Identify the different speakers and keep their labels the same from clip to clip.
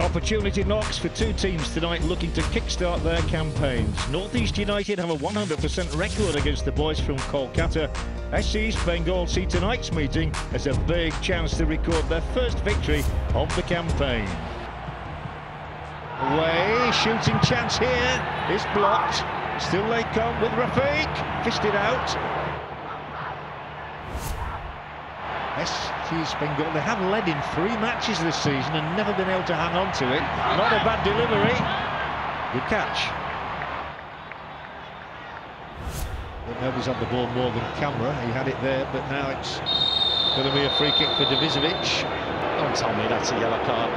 Speaker 1: opportunity knocks for two teams tonight looking to kickstart their campaigns. Northeast United have a 100% record against the boys from Kolkata. SC Bengal see tonight's meeting as a big chance to record their first victory of the campaign. Away, shooting chance here is blocked. Still they come with Rafiq, fisted out. SC been good. they have led in three matches this season and never been able to hang on to it. Not a bad delivery. Good catch. But nobody's had the ball more than Camara. He had it there, but now it's going to be a free kick for Dervisevic.
Speaker 2: Don't tell me that's a yellow card.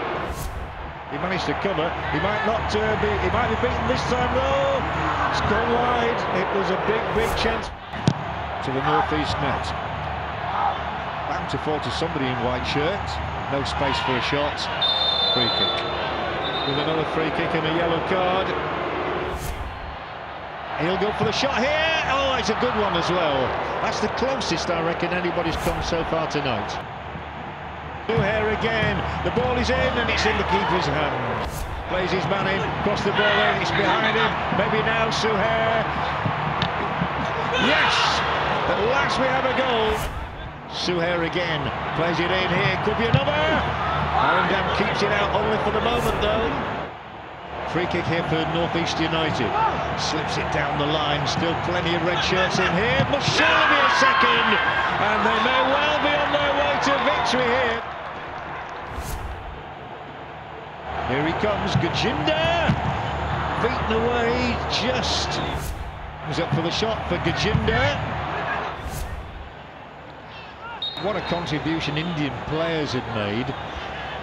Speaker 1: He managed to cover. He might not uh, be. He might be beaten this time though. It's gone wide. It was a big, big chance to the northeast net. Bound to fall to somebody in white shirt. No space for a shot. Free kick. With another free kick and a yellow card. He'll go for the shot here. Oh, it's a good one as well. That's the closest I reckon anybody's come so far tonight. Suhair again. The ball is in and it's in the keeper's hand. Plays his man in, cross the ball in, it's behind him. Maybe now Suhair. Yes! At last we have a goal. Suhair again. Plays it in here. Could be another. Arindam keeps it out only for the moment though. Free kick here for Northeast United. Slips it down the line. Still plenty of red shirts in here. Must surely be a second. And they may well be on their way to victory here. Here he comes, Gurjinder. Beaten away, just was up for the shot for Gurjinder. What a contribution Indian players had made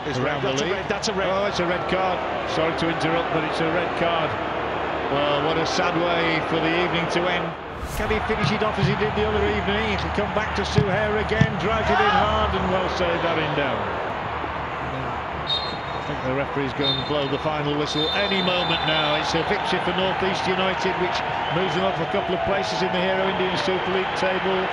Speaker 2: It's
Speaker 1: around
Speaker 2: red,
Speaker 1: the
Speaker 2: that's
Speaker 1: league.
Speaker 2: A red, that's a red.
Speaker 1: Oh, it's a red card. Sorry to interrupt, but it's a red card. Well, what a sad way for the evening to end. Can he finish it off as he did the other evening? He'll come back to Suhair again, drives it in hard and well saved Arindam. I think the referee's going to blow the final whistle any moment now. It's a victory for North East United, which moves them up a couple of places in the Hero Indian Super League table.